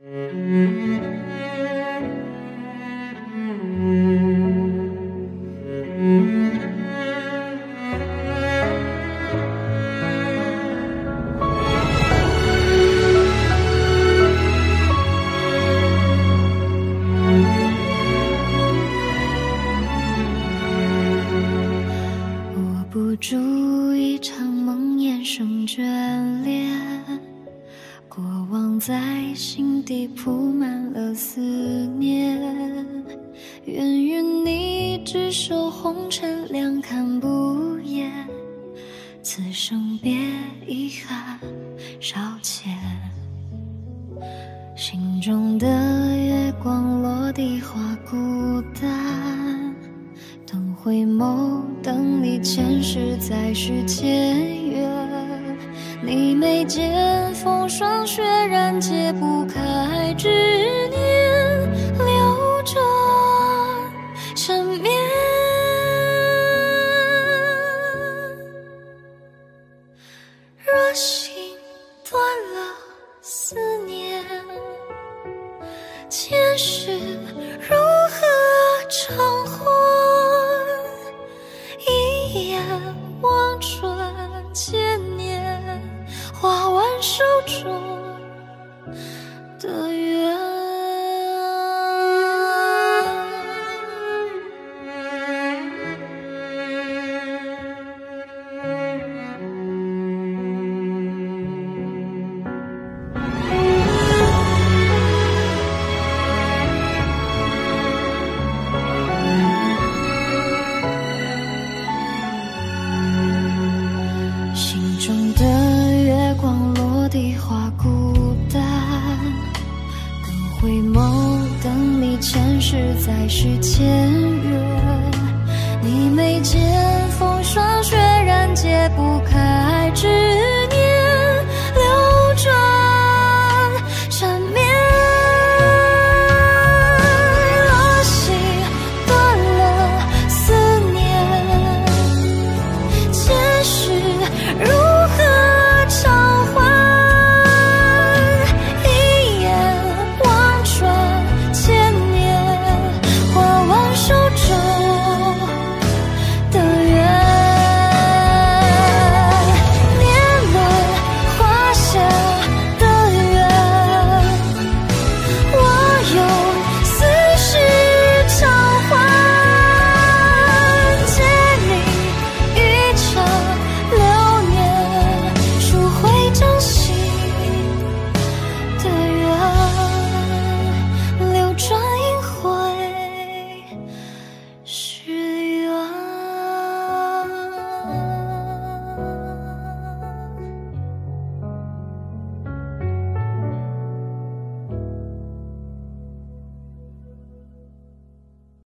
我不住一场梦魇生眷恋，过往在心底铺满了思念。愿与你执手红尘，两看不厌。此生别遗憾少欠，心中的月光落地化孤单。等回眸，等你前世再续前缘。你眉间风霜雪染，解不开执念，流转缠绵。若心断了思念，前世如何偿手中的再续前缘。你眉间风霜雪染，解不开